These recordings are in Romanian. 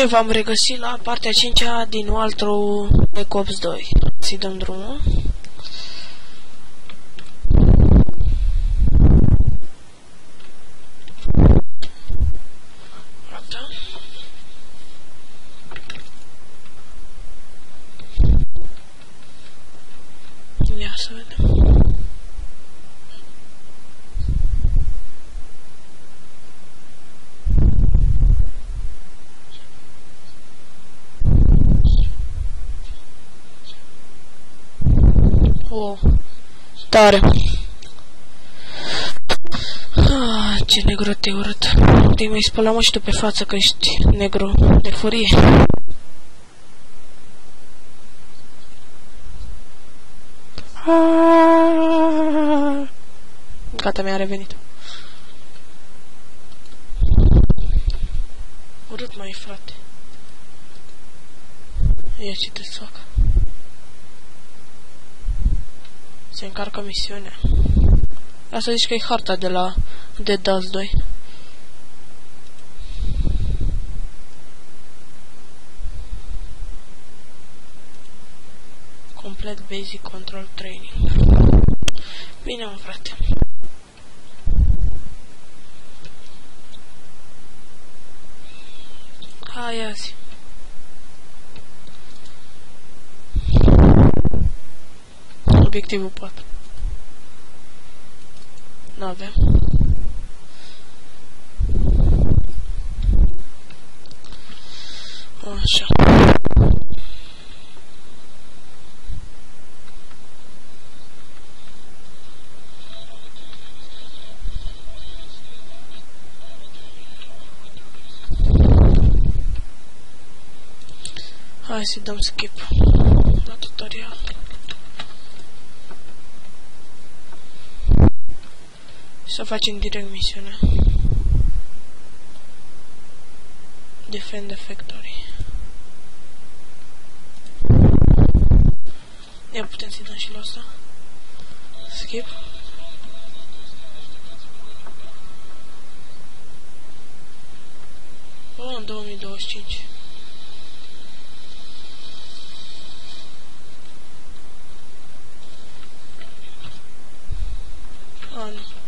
Bine, v-am regăsit la partea 5 -a din Waltro Black Ops 2. Să-i dăm drumul. Gata. Ia să vedem. Oh, tare. Ah, ce negru te urât. Te mai spăla mă și tu pe față că ești negru de furie. Ah. Gata, mi-a revenit. Urât mai frate. Ia ce te să fac. Se încarcă misiunea. Asta zici că e harta de la Dead Dust 2. Complet Basic Control Training. Bine, mă, frate. Hai azi. Obiectivul 4. N-avem. Așa. Hai să dăm skip la tutorial. Să facem direct misiunea. Defend the factory. Ia putem să-i dăm și la asta. Skip. Oh, în 2025. Ah, nu.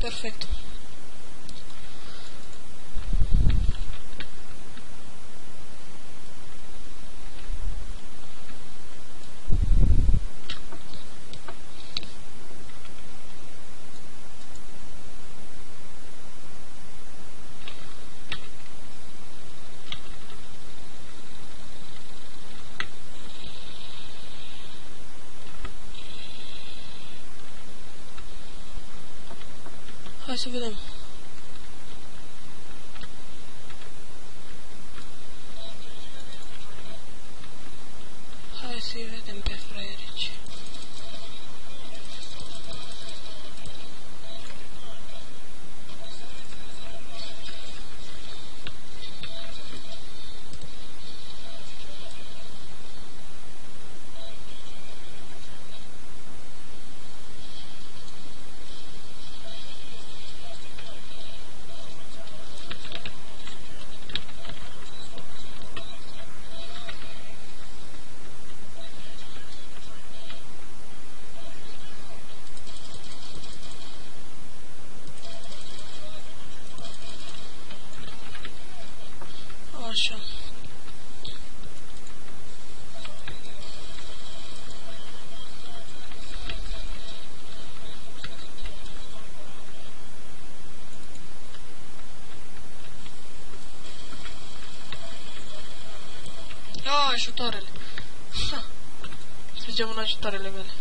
perfecto. Perfect. Hai să vedem. Hai să-i vedem pe fraierici. Așa. Ah, ajutoarele. Ha. Mergem în ajutoarele mele.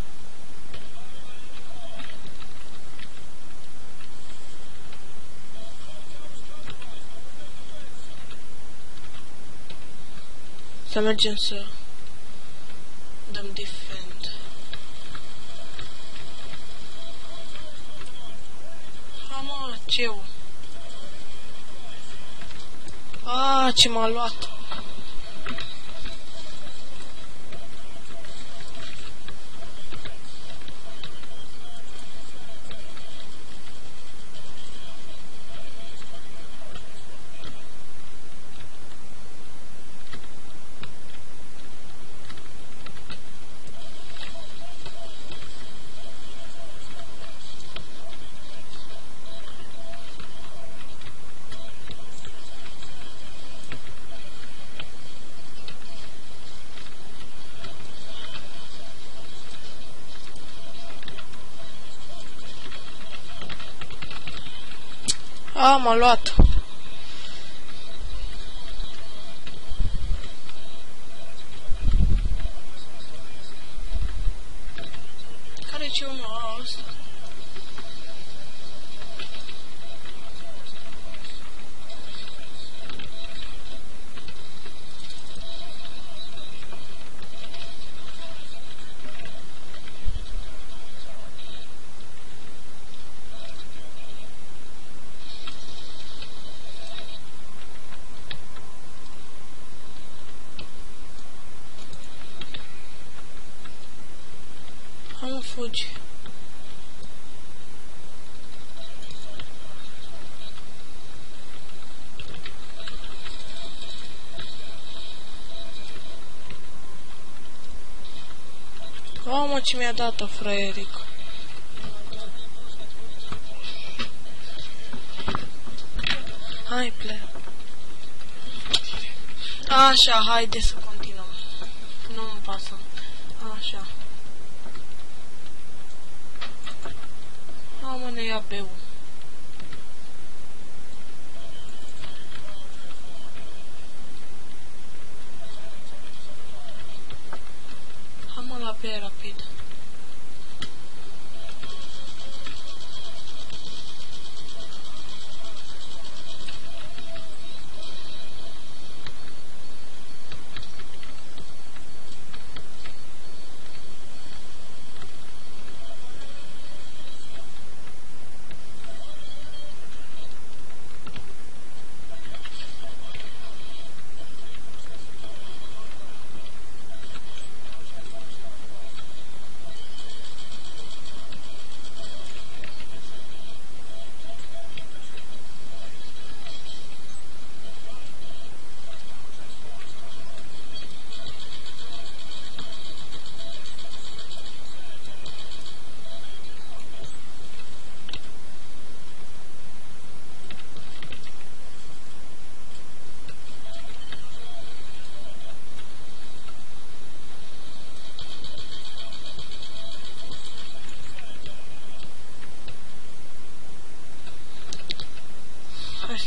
Să mergem să dăm defend. Ha, mă, ce Ah, ce m-a luat. A, m-a luat. Care ce unul ăsta? Hai mă, fugi. Mamă, ce mi-a dat-o, fraieric. Hai, ple. Așa, haide să continuăm. Nu-mi pasă. Așa. Mamă, ne ia beu. Hai mă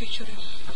la pe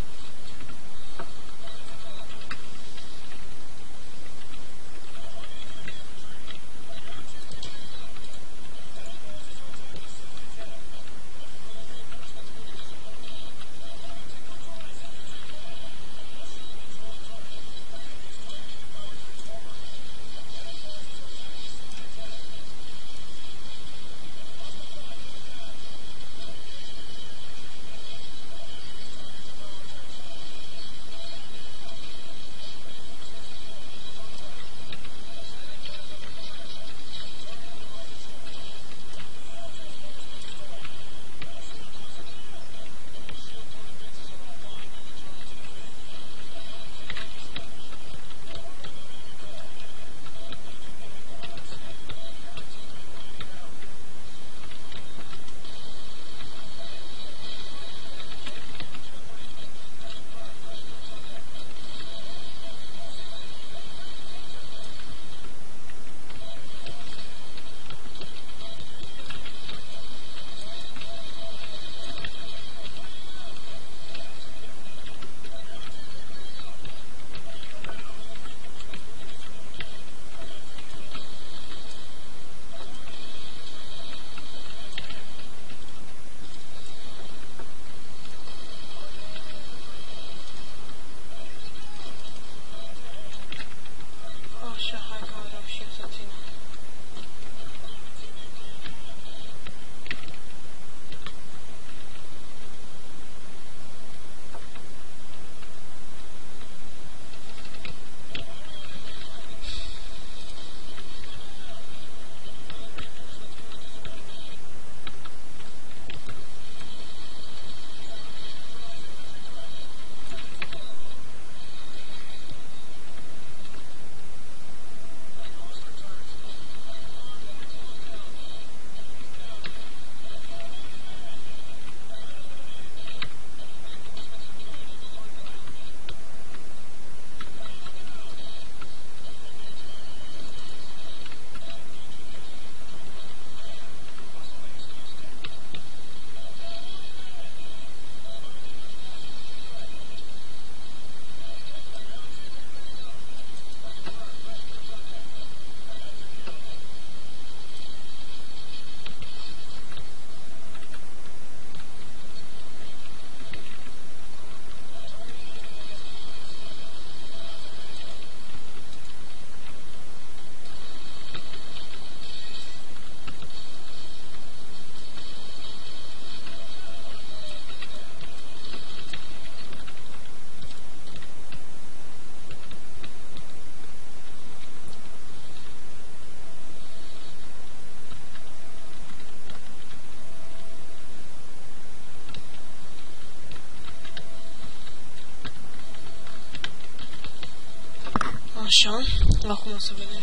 Așa, acum o să vedem.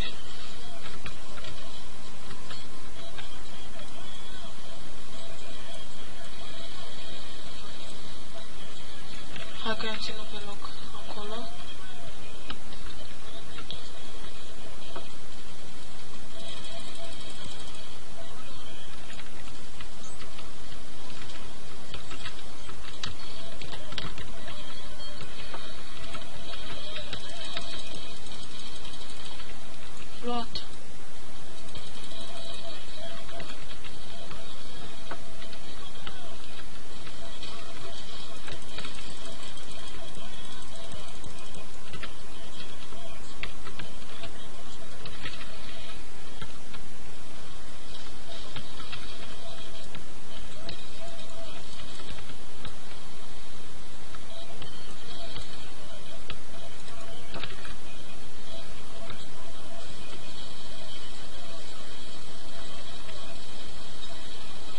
Hai că i-am ținut pe loc acolo. Luat.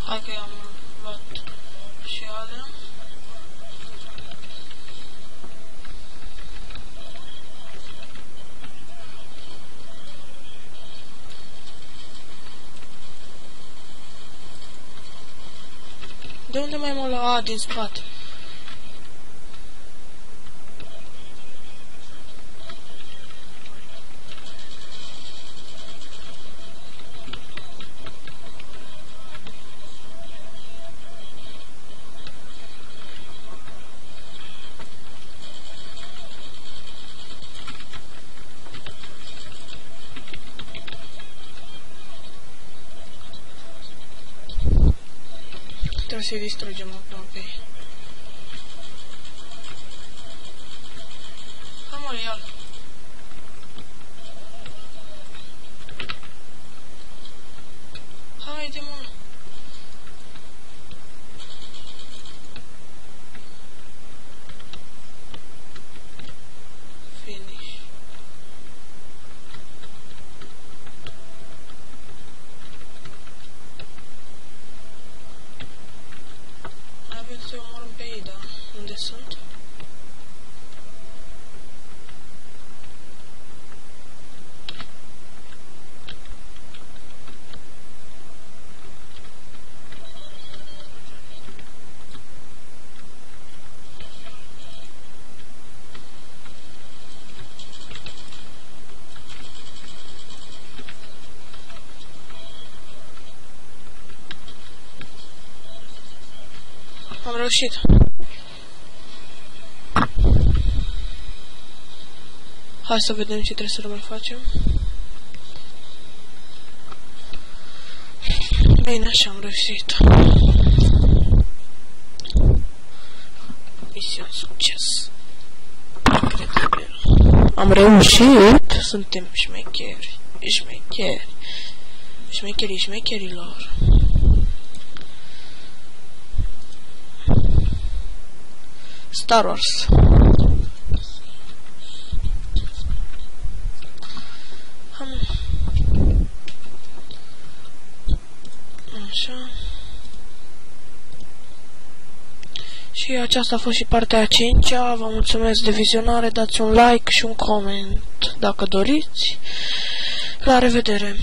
Hai că am luat și alea. De unde mai mă lua? A, din spate. Trebuie să-i distrugem acum pe ei. Hai рисунки. Там рушит. Hai să vedem ce trebuie să mai facem. Bine, așa am reușit. Misiune succes. Incredibil. Am reușit. Suntem șmecheri. Șmecheri. Șmecherii șmecherilor. Star Wars. Am... Așa. Și aceasta a fost și partea a cincea. Vă mulțumesc de vizionare. Dați un like și un coment dacă doriți. La revedere!